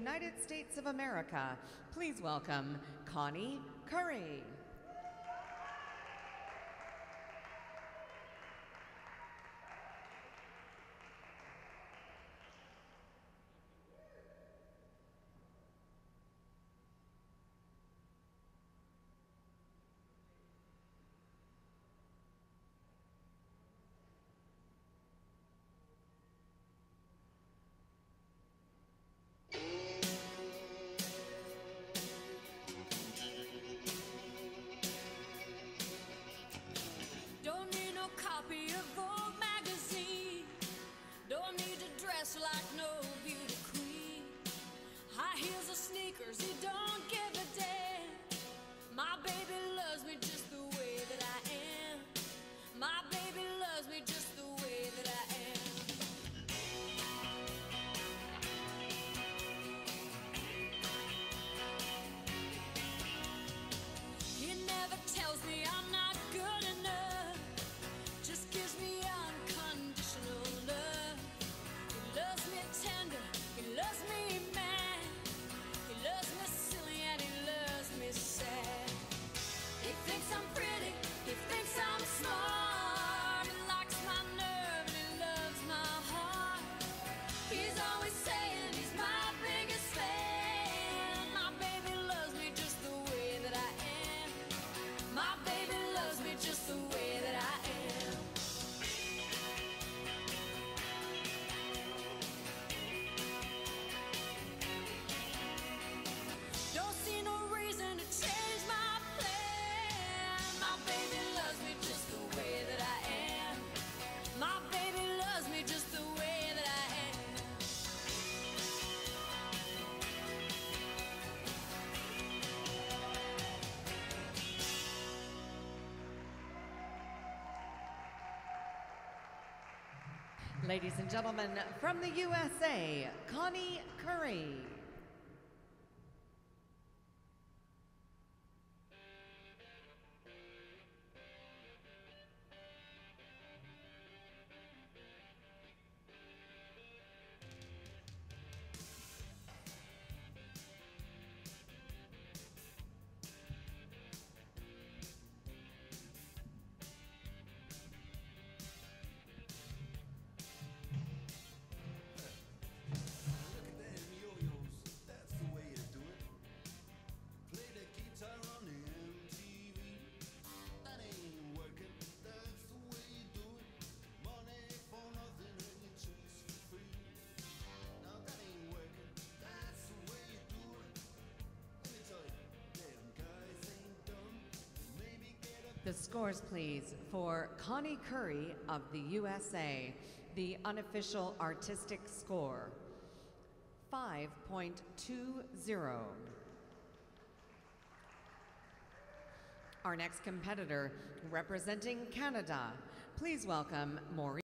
United States of America. Please welcome Connie Curry. Cause you don't Ladies and gentlemen, from the USA, Connie Curry. The scores, please, for Connie Curry of the USA, the unofficial artistic score 5.20. Our next competitor, representing Canada, please welcome Maureen.